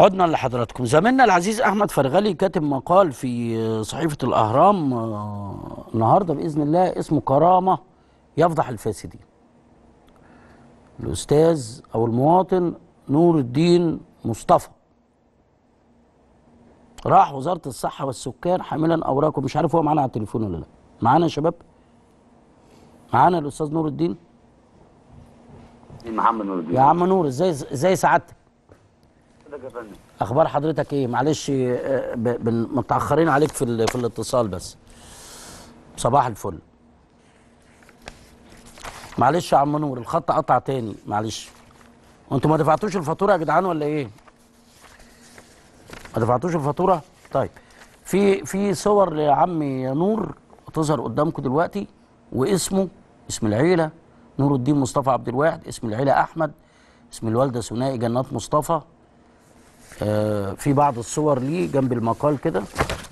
عدنا لحضراتكم. زميلنا العزيز أحمد فرغلي كاتب مقال في صحيفة الأهرام آه، النهارده بإذن الله اسمه كرامة يفضح الفاسدين. الأستاذ أو المواطن نور الدين مصطفى. راح وزارة الصحة والسكان حاملا أوراقه. مش عارف هو معانا على التليفون ولا لا. معانا يا شباب؟ معانا الأستاذ نور الدين؟ محمد نور الدين. يا عم نور إزاي إزاي سعادتك أخبار حضرتك إيه؟ معلش آه، متأخرين عليك في في الاتصال بس. صباح الفل. معلش يا عم نور الخط قطع تاني. معلش. وأنتوا ما دفعتوش الفاتورة يا جدعان ولا إيه؟ ما دفعتوش الفاتورة؟ طيب. في في صور لعمي نور تظهر قدامكم دلوقتي واسمه اسم العيلة نور الدين مصطفى عبد الواحد اسم العيلة أحمد اسم الوالدة ثنائي جنات مصطفى. في بعض الصور ليه جنب المقال كده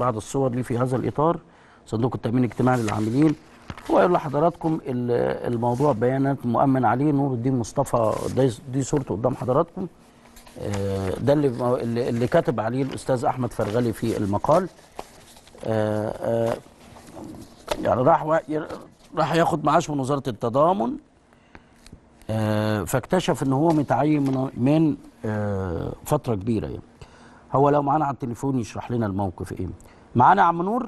بعض الصور ليه في هذا الإطار صندوق التأمين الاجتماعي للعاملين. هو يقول لحضراتكم ال- الموضوع بيانات مؤمن عليه نور الدين مصطفى دي, صورته قدام حضراتكم. آه، ده اللي اللي كاتب عليه الأستاذ أحمد فرغلي في المقال. آه، آه، يعني راح راح ياخد معاش من وزارة التضامن. آه، فاكتشف إن هو متعين من, آه، فترة كبيرة يعني. هو لو معانا على التليفون يشرح لنا الموقف إيه؟ معانا يا عم نور؟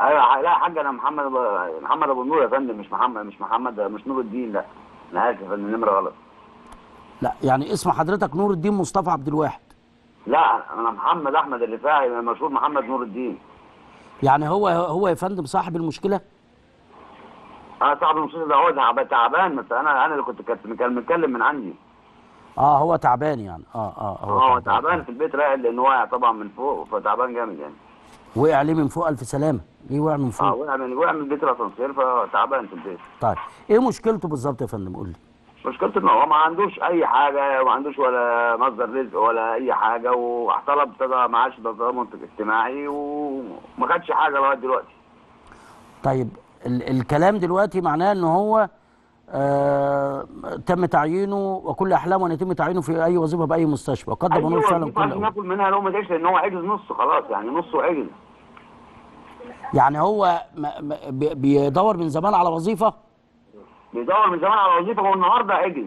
أيوه لا يا حاج أنا محمد محمد أبو النور يا فندم مش محمد مش محمد مش نور الدين لا. أنا آسف فندم النمره غلط. لا يعني اسم حضرتك نور الدين مصطفى عبد الواحد. لا أنا محمد أحمد الرفاعي مشهور محمد نور الدين. يعني هو هو يا فندم صاحب المشكلة؟ أنا صاحب المستشفى ده هو تعب- تعبان بس أنا أنا اللي كنت كنت كان متكلم من عندي. آه هو تعبان يعني. آه آه هو تعبان. في البيت راقد لأن واقع طبعا من فوق فتعبان جامد يعني. وقع عليه من فوق؟ ألف سلامة. ليه وقع من آه فوق وقع من وقع من بيت الأسانسير فتعبان في البيت. طيب إيه مشكلته بالظبط يا فندم؟ قول لي. مشكلته ان هو ما عندوش أي حاجة وما عندوش ولا مصدر رزق ولا أي حاجة وطلب ابتدى معاش تضامن اجتماعي وما خدش حاجة لغاية دلوقتي. طيب ال الكلام دلوقتي معناه إن هو آه تم تعيينه وكل أحلامه أن يتم تعيينه في أي وظيفة بأي مستشفى. قدم نور أيوه فعلا كل أول. ناكل منها لو ما تعيش لأن هو عجز نص خلاص يعني نصه عجز. يعني هو بيدور من زمان على وظيفة؟ بيدور من زمان على وظيفة هو النهارده عجز.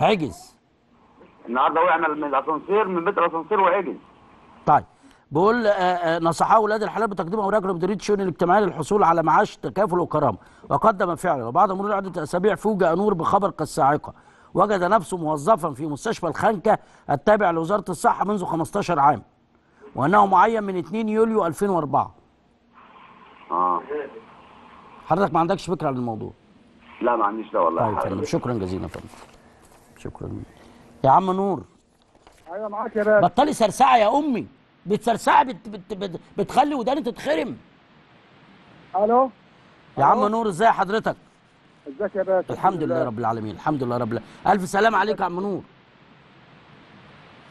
عجز. النهارده وقع من الأسانسير من بيت الأسانسير وعجز. طيب. بيقول آه، آه، نصحه أولاد الحلال بتقديم أوراق لمديرية الشؤون الاجتماعية للحصول على معاش تكافل وكرامة. وقدم فعلا وبعد مرور عدة أسابيع فوجئ نور بخبر كالصاعقه وجد نفسه موظفا في مستشفى الخنكه التابع لوزارة الصحة منذ 15 عام وأنه معين من 2 يوليو 2004 آه. حضرتك ما عندكش فكرة عن الموضوع؟ لا ما عنديش لا والله. طيب يا فندم شكرا جزيلا يا فندم. شكرا. يا عم نور. أيوه معاك يا باشا. بطلي سرسعة يا أمي. بتسرسعي بت بت بت بتخلي وداني تتخرم. ألو؟ يا عم؟ نور إزاي حضرتك؟ إزيك يا باشا؟ الحمد لله رب العالمين الحمد لله رب العالمين. ألف سلام عليك يا عم نور.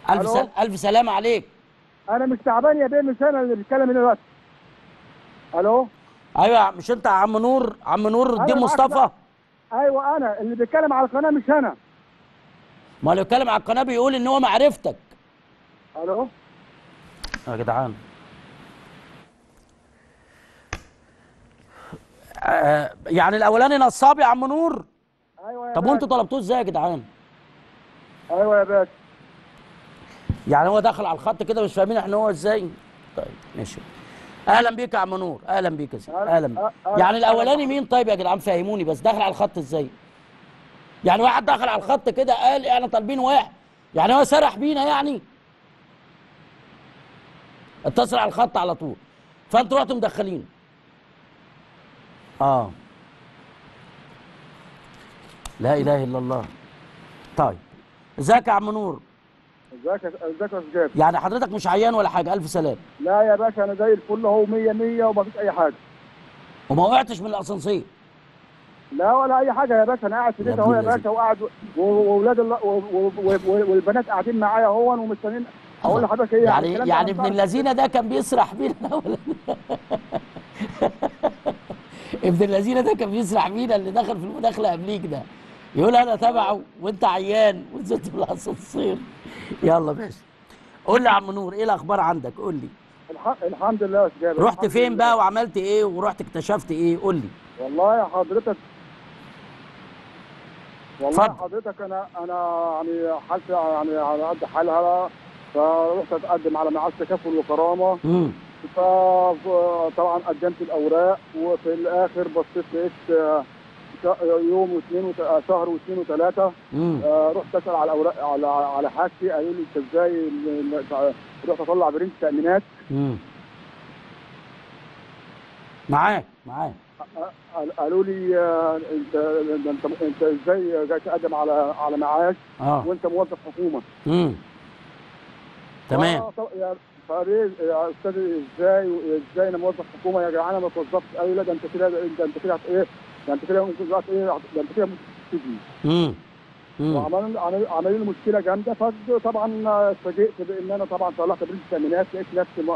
ألف؟ سل... ألف سلام عليك. أنا مش تعبان يا بيه مش أنا اللي بتكلم هنا دلوقتي. ألو؟ أيوه مش أنت يا عم نور؟ عم نور الدين مصطفى. أيوه أنا اللي بيتكلم على القناة مش أنا. ما اللي بيتكلم على القناة بيقول إن هو معرفتك. ألو؟ يا جدعان. آه يعني الأولاني نصاب يا عم نور. أيوه يا طب. وانتوا طلبتوه إزاي يا جدعان؟ أيوه يا باشا. يعني هو دخل على الخط كده مش فاهمين إحنا هو إزاي؟ طيب ماشي. أهلا بيك يا عم نور. أهلا بيك يا سيدي أهلا بيك. أهلا- أهلا. يعني الأولاني مين طيب يا جدعان؟ فهموني بس. دخل على الخط إزاي؟ يعني واحد دخل على الخط كده قال إحنا طالبين واحد. يعني هو سرح بينا يعني. اتصل على الخط على طول. فانتوا رحتوا مدخلين. آه. لا إله إلا الله. طيب. إزيك يا عم نور؟ إزيك إزيك يا أستاذ يعني حضرتك مش عيان ولا حاجة؟ ألف سلام. لا يا باشا أنا زي الفل أهو 100 100 ومفيش أي حاجة. وما وقعتش من الأسانسير. لا ولا أي حاجة يا باشا أنا قاعد في البيت أهو يا. باشا وقاعد واولاد والبنات قاعدين معايا اهو ومستنيين أقول لحضرتك إيه يعني يعني أنا ابن اللذينه ده كان بيسرح بينا ولا ابن اللذينه ده كان بيسرح بينا اللي دخل في المداخلة قبليك ده. يقول أنا تبعه وأنت عيان ونزلت في الاسانسير يلا ماشي. قول لي يا عم نور إيه الأخبار عندك؟ قول لي. الح- الحمد لله يا أستاذ رحت فين لله. بقى وعملت إيه ورحت اكتشفت إيه؟ قول لي. والله يا حضرتك. والله اتفضل. حضرتك أنا أنا يعني حالتي يعني على قد حالها. فرحت اتقدم على معاش تكافل وكرامة. فطبعا قدمت الأوراق وفي الآخر بصيت لقيت آه، يوم واثنين آه، شهر واثنين وثلاثة. آه، رحت أسأل على الأوراق على على حاجتي. قالوا لي أنت إزاي رحت أطلع برنت تأمينات. معاك معاك. قال- قالوا لي آه، أنت أنت أنت إزاي جاي تقدم على على معاش؟ آه. وأنت موظف حكومة. تمام. آه، طب- يا أستاذ إزاي إزاي أنا موظف حكومه يا جدعان أنا ما اتوظفتش قالوا لا ده أنت كده ده أنت كده إيه؟ ده أنت كده ممكن دلوقتي إيه؟ ده أنت كده ممكن تسجن امم وعملوا عملوا مشكلة جامدة. فطبعا اتفاجئت بإن أنا طبعا طلعت بريد تامينات لقيت نفسي مو-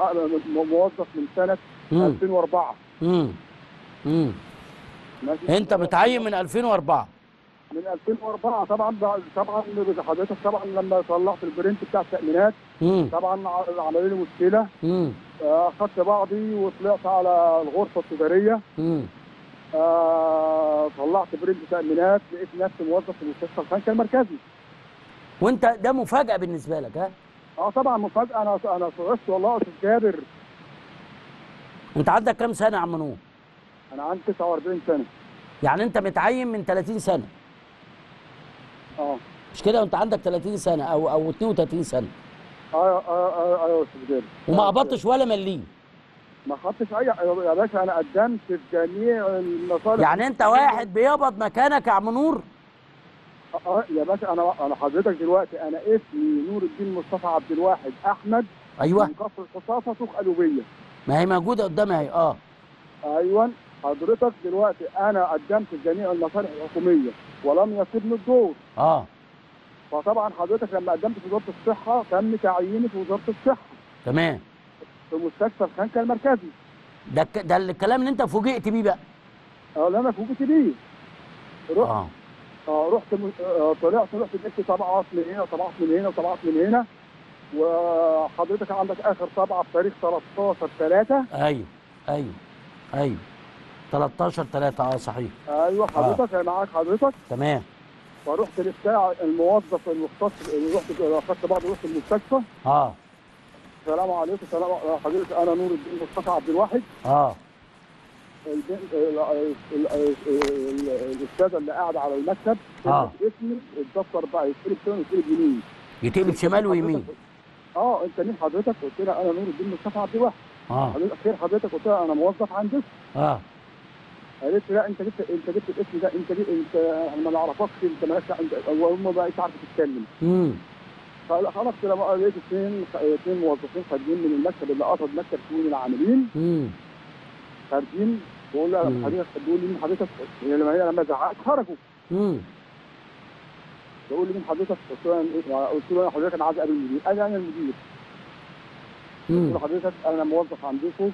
مو- موظف من سنة امم 2004 امم امم أنت متعين من 2004 من 2004 طبعا طبعا حضرتك طبعا لما طلعت ال print بتاع التأمينات طبعا عملوا لي مشكلة. اخدت بعضي وطلعت على الغرفة التجارية. امم آه، طلعت print تأمينات لقيت نفسي موظف في مستشفى الخنكه المركزي. وانت ده مفاجأة بالنسبة لك ها؟ آه طبعا مفاجأة. أنا أنا صعقت والله يا أستاذ جابر. انت عندك كام سنة يا عم نور أنا عندي 49 سنة. يعني انت متعين من 30 سنة. آه. مش كده؟ وانت عندك 30 سنة أو أو 32 سنة. آه آه آه آه يا أستاذ جابر. وما آه، قبضتش ولا مليم. ما خدتش اي يا باشا أنا قدمت في جميع المصالح. يعني انت واحد بيقبض مكانك يا عم نور؟ آه يا باشا أنا أنا حضرتك دلوقتي أنا اسمي نور الدين مصطفى عبد الواحد احمد. أيوه. من كفر القصاصه سوق قلوبيه ما هي موجودة قدامي أهي آه. أيوه. حضرتك دلوقتي أنا قدمت جميع المصالح الحكومية ولم يصبني الدور آه. فطبعا حضرتك لما قدمت في وزارة الصحة تم تعييني في وزارة الصحة. تمام. في مستشفى الخنكه المركزي. ده الك- ده الكلام اللي أنت فوجئت بيه بقى. آه اللي أنا فوجئت بيه. رحت آه. آه رحت م- آه طلعت رحت جبت طبعات من هنا وطبعات من هنا وطبعات من هنا. وحضرتك عندك آخر طبعه بتاريخ 13 3 أيوه أيوه أيوه. 13 3 آه صحيح. أيوه حضرتك أنا معاك حضرتك. تمام. فرحت لبتاع الموظف المختص رحت أخدت بعض رحت المستشفى. آه. السلام عليكم سلام حضرتك. أنا نور الدين مصطفى عبد الواحد. آه. البنت ال- ال- ال- ال- الأستاذة اللي قاعدة على المكتب. آه. اسمي الدفتر بقى يتقلب شمال ويتقلب يمين يتقلب شمال ويمين. آه أنت مين حضرتك؟ قلت لها أنا نور الدين مصطفى عبد الواحد. آه. حضرتك خير حضرتك؟ قلت لها أنا موظف عندك. آه. قالت لا انت جبت انت جبت الاسم ده انت انت إحنا ما نعرفكش انت مالكش انت هو هم بقى عارفة تتكلم. امم كده بقى لقيت اثنين اثنين موظفين خارجين من المكتب اللي قصد مكتب شؤون العاملين. امم خارجين بقول لها. حضرتك بيقول لي مين حضرتك لما هي لما زعقت خرجوا. امم بقول لي مين حضرتك؟ قلت له قلت له أنا حضرتك أنا عايز أقابل المدير. قال لي أنا المدير. قلت له حضرتك أنا موظف عندكم.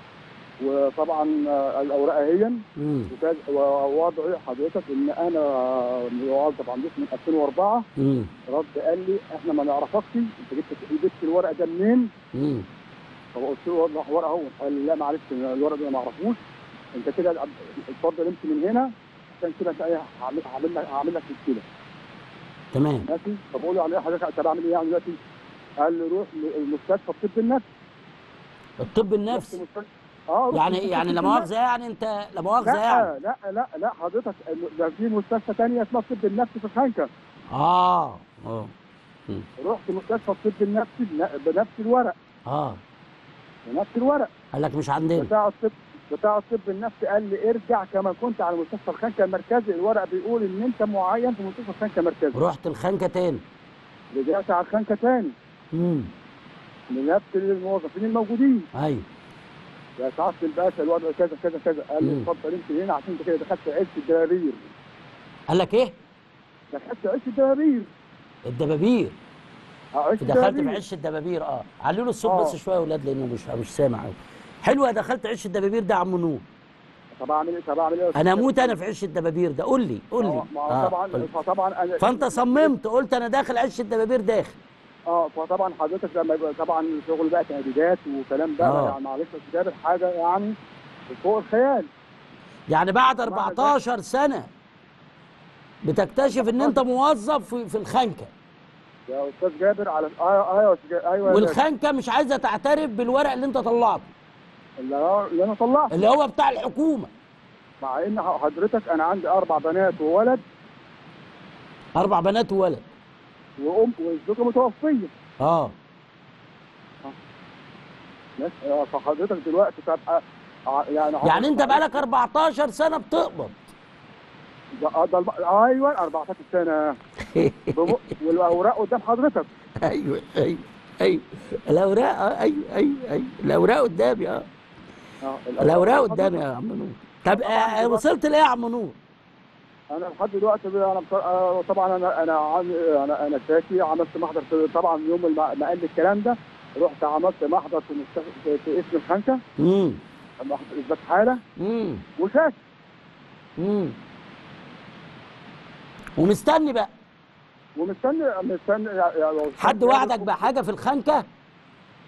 وطبعا آه، الاوراق اهي ووضعي حضرتك إن أنا موظف عندكم من 2004 امم رد قال لي إحنا ما نعرفكش أنت جبت جبت الورق ده منين؟ فقلت له وضح ورقة أهو. قال لي لا معلش الورق ده ما اعرفوش أنت كده اتفضل امشي من هنا عشان كده أنت إيه هعمل هعمل لك هعمل لك مشكلة. تمام. ماشي؟ فبقول له على إيه حضرتك طب أعمل إيه يعني دلوقتي؟ قال لي روح المستشفى الطب النفسي. الطب النفسي. آه يعني يعني لا مؤاخذة يعني انت لا مؤاخذة يعني. لا لا لا حضرتك ده في مستشفى ثانية اسمها الطب النفسي في الخنكه آه آه. رحت مستشفى الطب النفسي بن- بنفس الورق. آه. بنفس الورق. قال لك مش عندنا. بتاع الطب بتاع الطب النفسي قال لي ارجع كما كنت على مستشفى الخنكه المركزي. الورق بيقول إن أنت معين في مستشفى الخنكه المركزي. رحت الخنكه تاني. رجعت على الخنكه تاني. امم لنفس الموظفين الموجودين. أيوه. سعاده الباشا الوضع كذا كذا كذا. قال لي. اتفضل انت هنا عشان انت كده دخلت عز الدبابير. قال لك إيه؟ دخلت عز الدبابير. الدبابير. آه دخلت في عش الدبابير آه. علوا له الصوت آه. بس شوية يا أولاد لأنه مش مش سامع قوي حلوة دخلت عش الدبابير ده يا عم نور طب أعمل إيه؟ طب أعمل إيه أنا أموت أنا في عش الدبابير ده. قول لي قول لي. آه، طبعا. فطبعا أنا فأنت صممت قلت أنا داخل عش الدبابير داخل. آه فطبعا حضرتك لما يبقى طبعا شغل بقى تهديدات وكلام بقى آه. يعني معلش بس حاجة يعني فوق الخيال. يعني بعد 14 سنة بتكتشف إن أنت موظف في, في الخنكه يا أستاذ جابر على أيوه أيوه أستاذ جابر، أيوه يا جابر. والخنكه مش عايزة تعترف بالورق اللي أنت طلعته. اللي اللي أنا طلعته. اللي هو بتاع الحكومة. مع إن حضرتك أنا عندي أربع بنات وولد. أربع بنات وولد. وام والزوجه متوفية. آه. بس آه، فحضرتك دلوقتي تبقى ع- يعني يعني انت بقالك 14 سنة بتقبض. ده آه، ده الب- أيوه 14 سنة. والأوراق قدام حضرتك. أيوه أيوه أيوه. الأوراق أيوه أيوه أيوه. الأوراق قدامي آه. آه، الأوراق. قدامي يا عم نور. طب آه وصلت ليه يا عم نور؟ أنا لحد دلوقتي أنا طبعا أنا أنا أنا أنا شاكي عملت محضر طبعا يوم ما قال لي الكلام ده رحت عملت محضر في, مستشفى في, اسم الخنكة. امم محضر إثبات حالة. امم وشاكي. امم ومستني بقى. ومستني مستني حد جابر، وعدك بحاجة في الخنكة؟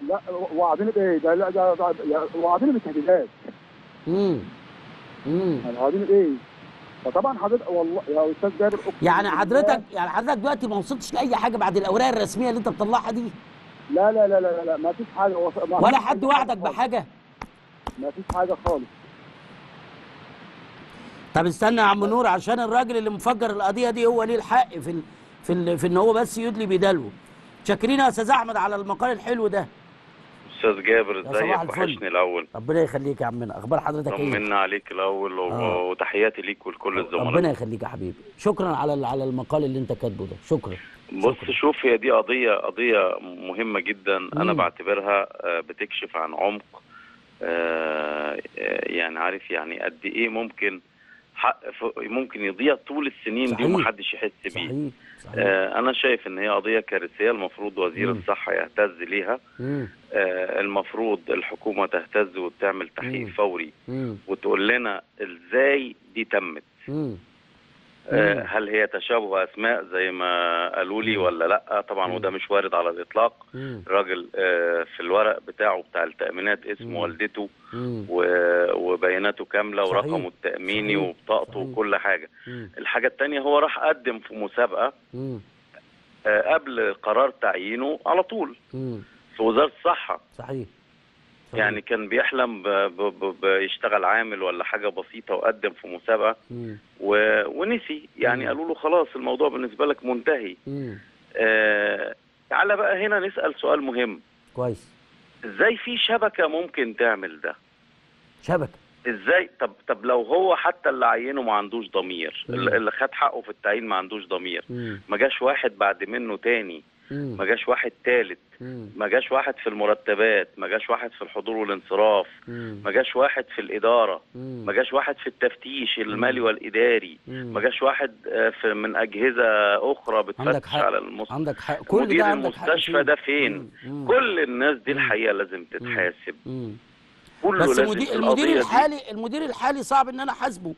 لا وعدني بإيه؟ ده لا ده, ده وعدني بالتهديدات. امم امم يعني وعدني بإيه؟ فطبعا حضرتك والله يا أستاذ جابر يعني حضرتك يعني حضرتك دلوقتي ما وصلتش لأي حاجة بعد الأوراق الرسمية اللي أنت بتطلعها دي لا لا لا لا لا ما فيش حاجة وص- ما ولا حد وعدك. بحاجة؟ ما فيش حاجة خالص طب استنى يا عم نور عشان الراجل اللي مفجر القضية دي هو ليه الحق في ال... في ال... في إن هو بس يدلي بدلوه شاكرين يا أستاذ أحمد على المقال الحلو ده أستاذ جابر إزيك. وحشني الأول. ربنا يخليك يا عمنا أخبار حضرتك إيه؟ طمنا عليك الأول آه. وتحياتي ليك ولكل الزملاء. ربنا يخليك يا حبيبي. شكرا على على المقال اللي أنت كاتبه ده. شكرا. بص شكرا. شوف هي دي قضية قضية مهمة جدا. أنا مم. بعتبرها آه، بتكشف عن عمق آه، آه، يعني عارف يعني قد إيه ممكن حق ممكن يضيع طول السنين دي صحيح. ومحدش يحس بيه صحيح صحيح آه، أنا شايف إن هي قضية كارثية المفروض وزير مم. الصحة يهتز ليها. آه، المفروض الحكومة تهتز وتعمل تحقيق. فوري مم. وتقول لنا إزاي دي تمت مم. آه،. هل هي تشابه أسماء زي ما قالوا لي. ولا لأ طبعا. وده مش وارد على الإطلاق. الراجل آه، في الورق بتاعه بتاع التأمينات اسم. والدته وبياناته كاملة. ورقمه التأميني. وبطاقته. وكل حاجة. الحاجة الثانية هو راح قدم في مسابقة. آه، قبل قرار تعيينه على طول. في وزارة الصحة صحيح. يعني كان بيحلم ب- ب- بيشتغل عامل ولا حاجة بسيطة وقدم في مسابقة. و- ونسي يعني. قالوا له خلاص الموضوع بالنسبة لك منتهي. آه، تعالى بقى هنا نسأل سؤال مهم كويس إزاي في شبكة ممكن تعمل ده شبكة إزاي طب طب لو هو حتى اللي عينه ما عندوش ضمير. اللي خد حقه في التعيين ما عندوش ضمير. ما جاش واحد بعد منه تاني. ما جاش واحد تالت مم. ما جاش واحد في المرتبات ما جاش واحد في الحضور والانصراف. ما جاش واحد في الإدارة. ما جاش واحد في التفتيش المالي والإداري. ما جاش واحد آه، في من أجهزة أخرى بتفتش حق. على المستشفى عندك حق كل مدير ده عندك حق المستشفى فيه. ده فين؟ مم. كل الناس دي مم. الحقيقة لازم تتحاسب. كله بس لازم المدير. الحالي المدير الحالي صعب إن أنا أحاسبه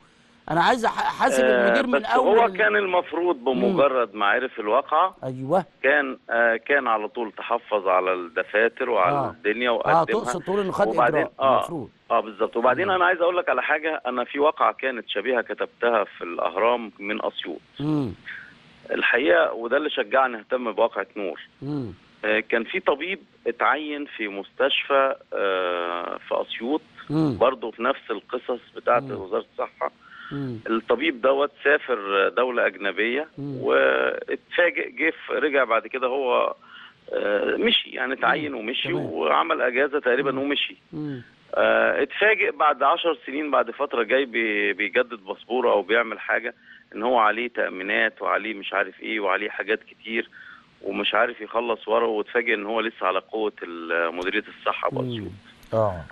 أنا عايز أحاسب آه، المدير من أول هو كان المفروض بمجرد ما عرف الواقعة أيوه كان آه كان على طول تحفظ على الدفاتر وعلى آه. الدنيا آه وقدمها تقصد تقول إنه خد وبعدين إجراء آه المفروض آه بالظبط وبعدين. أنا عايز أقول لك على حاجة أنا في واقعة كانت شبيهة كتبتها في الأهرام من أسيوط. الحقيقة وده اللي شجعني أهتم بواقعة نور مم. آه كان في طبيب اتعين في مستشفى آه في أسيوط. برضه في نفس القصص بتاعة مم. وزارة الصحة مم. الطبيب دوت سافر دولة أجنبية مم. واتفاجئ جه في- رجع بعد كده هو آه، مشي يعني تعين ومشي. وعمل أجازة تقريبا مم. ومشي مم. آه، اتفاجئ بعد عشر سنين بعد فترة جاي بي- بيجدد باسبوره أو بيعمل حاجة إن هو عليه تأمينات وعليه مش عارف إيه وعليه حاجات كتير ومش عارف يخلص ورقه واتفاجئ إن هو لسه على قوة ال- مديرية الصحة بأسيوط مم. آه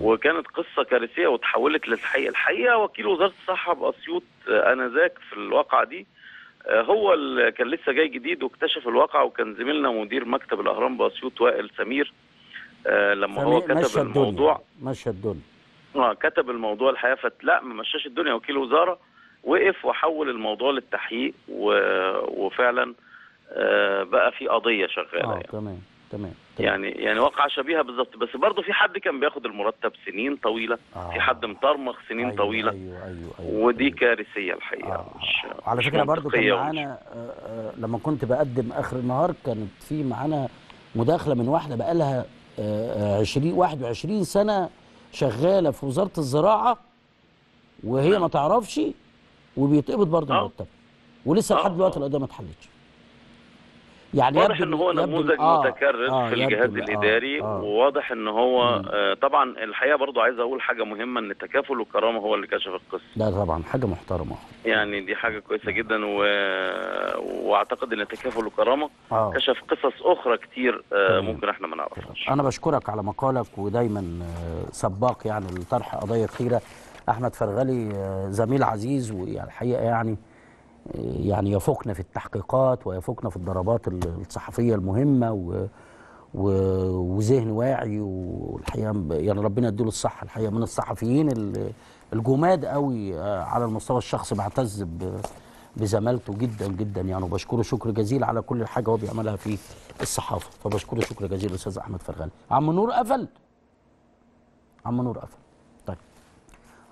وكانت قصة كارثية وتحولت للحقيقة الحقيقة وكيل وزارة الصحة بأسيوط آه، آنذاك في الواقعة دي آه، هو اللي كان لسه جاي جديد واكتشف الواقعة وكان زميلنا مدير مكتب الأهرام بأسيوط وائل سمير آه، لما هو كتب الموضوع. مشى الدنيا آه كتب الموضوع الحقيقة فت لا ما مشاش الدنيا. وكيل وزارة وقف وحول الموضوع للتحقيق و... وفعلا آه، بقى في قضية شغالة آه يعني. تمام. تمام. يعني يعني واقعة شبيهة بالظبط بس برضه في حد كان بياخد المرتب سنين طويلة آه. في حد مطرمخ سنين أيوة طويلة أيوه أيوه, أيوة. ودي كارثية الحقيقة آه. مش على مش فكرة برضو كان معانا آه، آه، لما كنت بقدم آخر النهار كانت في معانا مداخلة من واحدة بقى لها 20 21 سنة شغالة في وزارة الزراعة وهي ما تعرفش وبيتقبض برضه آه. مرتب ولسه آه، لحد دلوقتي آه. القضية ما اتحلتش يعني واضح إن هو نموذج آه، متكرر آه، في الجهاز آه، الإداري آه. وواضح إن هو. آه، طبعا الحقيقة برضو عايز أقول حاجة مهمة إن التكافل والكرامه هو اللي كشف القصة ده طبعا حاجة محترمة يعني دي حاجة كويسة جدا و... وأعتقد إن التكافل والكرامه آه كشف قصص أخرى كتير آه،. ممكن إحنا ما نعرفهاش أنا بشكرك على مقالك ودايما آه، سباق يعني لطرح قضايا كثيرة أحمد فرغلي آه، زميل عزيز والحقيقة يعني آه، يعني يفوقنا في التحقيقات ويفوقنا في الضربات ال- الصحفية المهمة و وذهن واعي والحقيقة يعني ربنا يديله الصحة الحقيقة من الصحفيين ال- الجماد قوي آه، على المستوى الشخصي بعتز بزمالته جدا جدا يعني. وبشكره شكر جزيل على كل حاجة هو بيعملها في الصحافة. فبشكره شكر جزيل الأستاذ أحمد فرغلي عم نور قفل. عم نور قفل. طيب.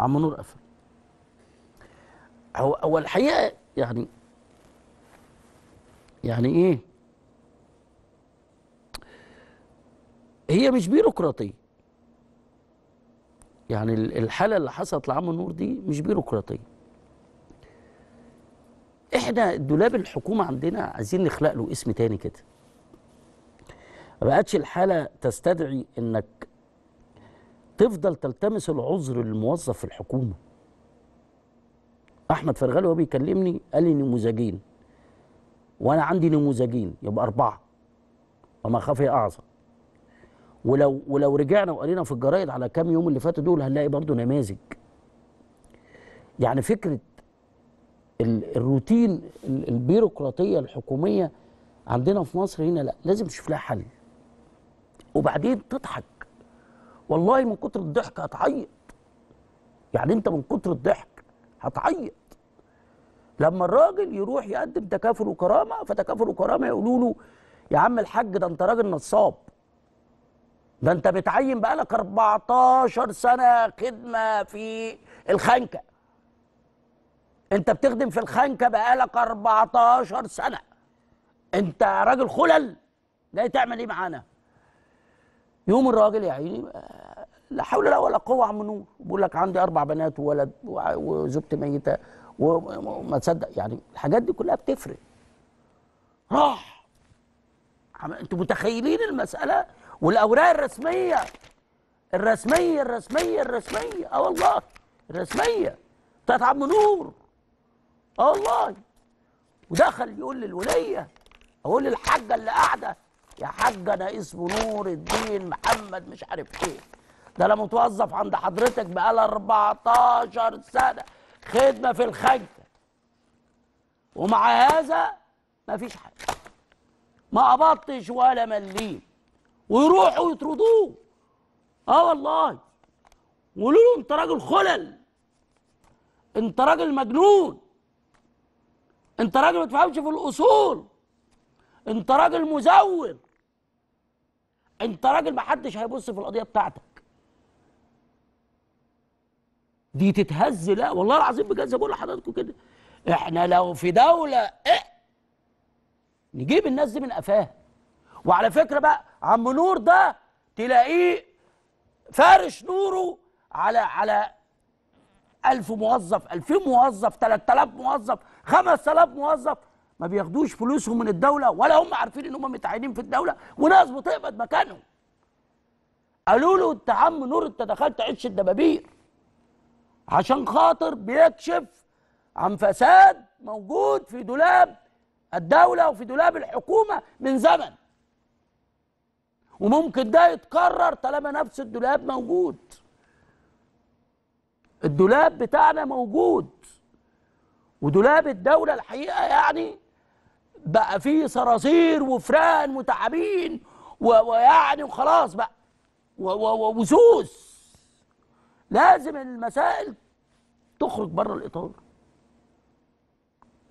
عم نور قفل. هو هو الحقيقة يعني يعني إيه؟ هي مش بيروقراطية. يعني ال- الحالة اللي حصلت لعم نور دي مش بيروقراطية. إحنا دولاب الحكومة عندنا عايزين نخلق له اسم تاني كده. ما بقتش الحالة تستدعي إنك تفضل تلتمس العذر للموظف في الحكومة. أحمد فرغلي وهو بيكلمني قال لي نموذجين. وأنا عندي نموذجين يبقى أربعة. وما خفي أعظم. ولو ولو رجعنا وقرينا في الجرايد على كام يوم اللي فاتوا دول هنلاقي برضو نماذج. يعني فكرة ال- الروتين ال- البيروقراطية الحكومية عندنا في مصر هنا لا لازم نشوف لها حل. وبعدين تضحك. والله من كتر الضحك هتعيط. يعني أنت من كتر الضحك هتعيط. لما الراجل يروح يقدم تكافل وكرامة فتكافل وكرامة يقولوا له يا عم الحاج ده انت راجل نصاب. ده انت متعين بقالك 14 سنة خدمة في الخنكة. انت بتخدم في الخنكة بقالك 14 سنة. انت راجل خلل. جاي تعمل إيه معانا؟ يوم الراجل يا عيني لا حول لا ولا قوة عم نور بيقول لك عندي أربع بنات وولد وزوجتي ميتة وما تصدق. يعني الحاجات دي كلها بتفرق. راح. أنتوا متخيلين المسألة؟ والأوراق الرسمية. الرسمية الرسمية الرسمية. آه والله. الرسمية. بتاعت عم نور. آه والله. ودخل يقول للولية أقول للحاجة اللي قاعدة يا حاجة أنا اسمه نور الدين محمد مش عارف إيه. ده أنا متوظف عند حضرتك بقالي 14 سنة خدمة في الخنكه ومع هذا مفيش حاجة. ما قبضتش ولا مليم. ويروحوا يطردوه. آه والله. ويقولوا له أنت راجل خلل. أنت راجل مجنون. أنت راجل ما تفهمش في الأصول. أنت راجل مزور. أنت راجل ما حدش هيبص في القضية بتاعتك. دي تتهز؟ لا والله العظيم بجد بقول لحضراتكم كده. إحنا لو في دولة إيه؟ نجيب الناس دي من قفاها وعلى فكرة بقى عم نور ده تلاقيه فارش نوره على على 1000 موظف 2000 موظف 3000 موظف 5000 موظف. ما بياخدوش فلوسهم من الدولة ولا هم عارفين إن هم متعينين في الدولة وناس بتقبض مكانهم. قالوا له أنت عم نور أنت دخلت عش الدبابير. عشان خاطر بيكشف عن فساد موجود في دولاب الدولة وفي دولاب الحكومة من زمن. وممكن ده يتكرر طالما نفس الدولاب موجود. الدولاب بتاعنا موجود. ودولاب الدولة الحقيقة يعني بقى فيه صراصير وفران وتعابين و- ويعني وخلاص بقى وسوس لازم المسائل تخرج بره الإطار.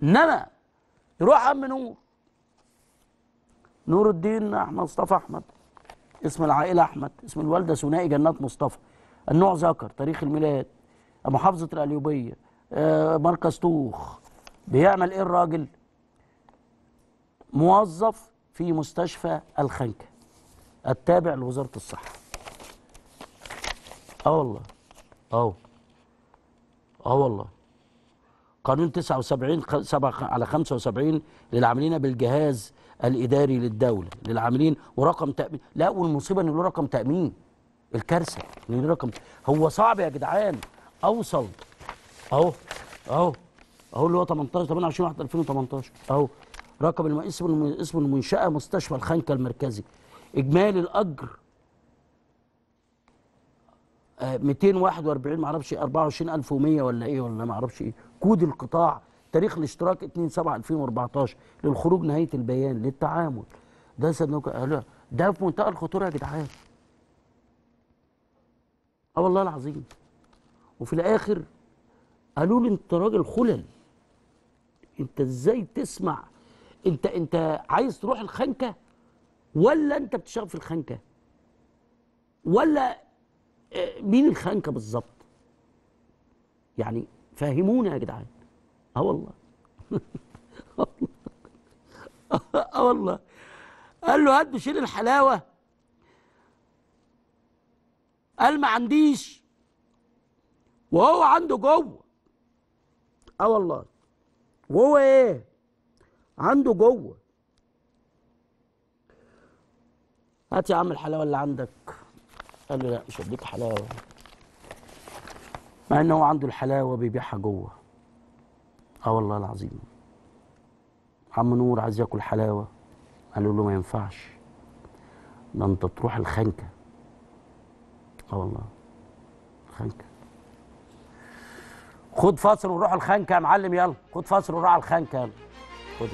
إنما يروح عم نور. نور الدين أحمد مصطفى أحمد. اسم العائلة أحمد. اسم الوالدة ثنائي جنات مصطفى. النوع ذكر تاريخ الميلاد. محافظه القليوبية. آه، مركز طوخ. بيعمل إيه الراجل؟ موظف في مستشفى الخنكه التابع لوزارة الصحة. آه والله. آه آه والله. قانون 79 خ- سبعة خ- على 75 للعاملين بالجهاز الإداري للدولة للعاملين ورقم تأمين. لا والمصيبة إن له رقم تأمين. الكارثة إن له رقم هو صعب يا جدعان. أوصل. أهو أهو أهو اللي هو 18 28 1 2018 أهو. رقم. اسم. اسم المنشأة مستشفى الخنكه المركزي. إجمالي الأجر 241 ما أعرفش 24100 ولا إيه ولا ما أعرفش إيه. كود القطاع تاريخ الاشتراك 2 7 2014 للخروج نهاية البيان للتعامل. ده صندوق لا، ده في منتهى الخطورة يا جدعان. آه والله العظيم. وفي الآخر قالوا لي أنت راجل خلل. أنت إزاي تسمع؟ أنت أنت عايز تروح الخنكة ولا أنت بتشتغل في الخنكة؟ ولا آه، مين الخنكة بالظبط؟ يعني فهمونا يا جدعان. آه والله. آه والله. قال له هات شيل الحلاوة. قال ما عنديش. وهو عنده جوه. آه والله. وهو إيه؟ عنده جوه. هات يا عم الحلاوة اللي عندك. قال له لا مش هديك حلاوة. مع ان هو عنده الحلاوة بيبيعها جوه. آه والله العظيم. عم نور عايز ياكل حلاوة. قالوا له ما ينفعش. ده أنت تروح الخنكة. آه والله. الخنكة. خد فاصل ونروح الخنكة يا معلم يلا. خد فاصل ونروح على الخنكة يلا. خد.